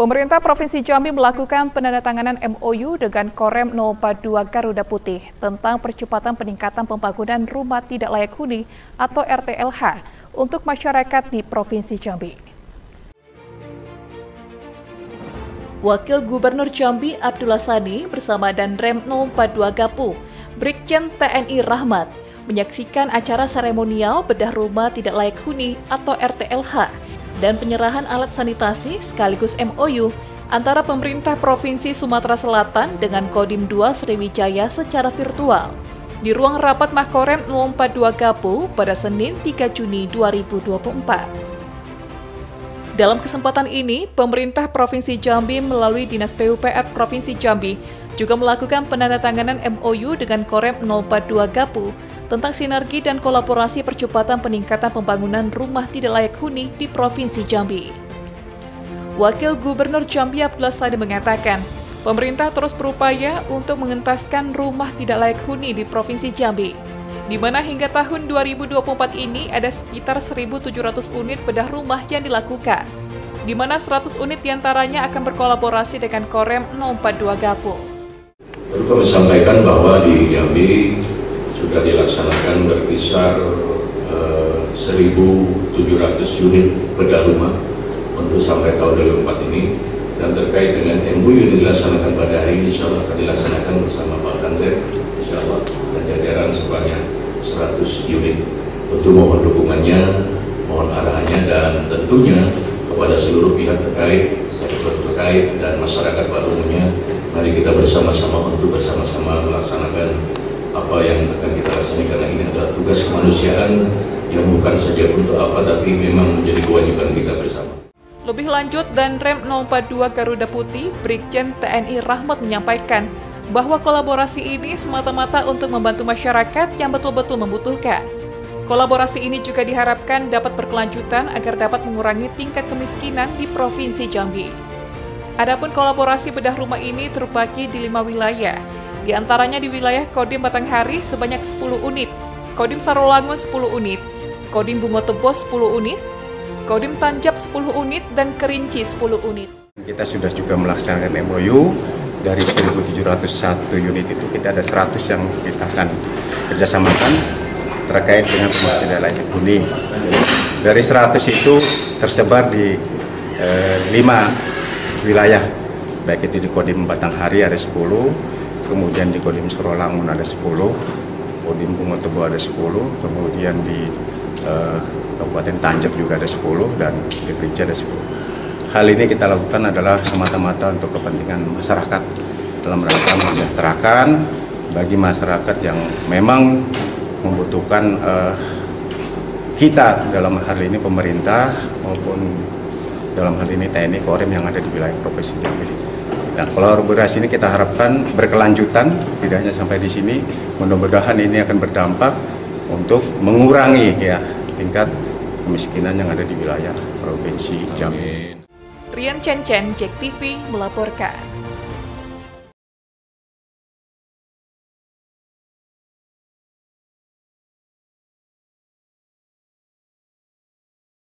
Pemerintah Provinsi Jambi melakukan penandatanganan MOU dengan Korem 042 Garuda Putih tentang percepatan peningkatan pembangunan rumah tidak layak huni atau RTLH untuk masyarakat di Provinsi Jambi. Wakil Gubernur Jambi Abdullah Sani bersama dan Rem 042 Gapu, Brigjen TNI Rahmat, menyaksikan acara seremonial bedah rumah tidak layak huni atau RTLH dan penyerahan alat sanitasi sekaligus MOU antara pemerintah Provinsi Sumatera Selatan dengan Kodim 2 Sriwijaya secara virtual di ruang rapat Makorem 042 Gapu pada Senin 3 Juni 2024. Dalam kesempatan ini, pemerintah Provinsi Jambi melalui Dinas PUPR Provinsi Jambi juga melakukan penandatanganan MOU dengan Korem 042 Gapu tentang sinergi dan kolaborasi percepatan peningkatan pembangunan rumah tidak layak huni di Provinsi Jambi. Wakil Gubernur Jambi Abdullah Sadi mengatakan, pemerintah terus berupaya untuk mengentaskan rumah tidak layak huni di Provinsi Jambi, di mana hingga tahun 2024 ini ada sekitar 1.700 unit bedah rumah yang dilakukan, di mana 100 unit di antaranya akan berkolaborasi dengan Korem 042 Gapo. Perlu kami sampaikan bahwa di Jambi sudah dilaksanakan berkisar eh, 1.700 unit bedah rumah untuk sampai tahun 2004 ini. Dan terkait dengan MUU yang dilaksanakan pada hari ini insya Allah akan dilaksanakan bersama Pak Kandir insya Allah dan jajaran sebanyak 100 unit. Untuk mohon dukungannya mohon arahannya dan tentunya kepada seluruh pihak terkait sektor terkait dan masyarakat pada umumnya mari kita bersama-sama untuk bersama-sama melaksanakan apa yang akan kita laksanakan ini adalah tugas kemanusiaan yang bukan saja untuk apa tapi memang menjadi kewajiban kita bersama. Lebih lanjut dan Rem 042 Garuda Putih, Brigjen TNI Rahmat menyampaikan bahwa kolaborasi ini semata-mata untuk membantu masyarakat yang betul-betul membutuhkan. Kolaborasi ini juga diharapkan dapat berkelanjutan agar dapat mengurangi tingkat kemiskinan di Provinsi Jambi. Adapun kolaborasi bedah rumah ini terbagi di lima wilayah, di antaranya di wilayah Kodim Batanghari sebanyak 10 unit, Kodim Sarolangun 10 unit, Kodim Bungo Tebo 10 unit, Kodim Tanjab 10 unit, dan Kerinci 10 unit. Kita sudah juga melaksanakan MOU dari 1.701 unit itu kita ada 100 yang kita akan kerjasamakan terkait dengan pemakaian layak huni. Dari 100 itu tersebar di eh, 5 wilayah, baik itu di Kodim Batanghari ada 10, kemudian di Kodim Surolangun ada 10, Kodim Tebo ada 10, kemudian di uh, Kabupaten Tanjab juga ada 10, dan di Perinci ada 10. Hal ini kita lakukan adalah semata-mata untuk kepentingan masyarakat dalam rangka mensejahterakan bagi masyarakat yang memang membutuhkan uh, kita dalam hal ini pemerintah maupun dalam hal ini TNI Korem yang ada di wilayah Provinsi Jambi. Nah, kolaborasi ini kita harapkan berkelanjutan, tidak hanya sampai di sini. Mudah-mudahan ini akan berdampak untuk mengurangi ya tingkat kemiskinan yang ada di wilayah Provinsi Jambi. Rian Chen Chen, Jack TV melaporkan.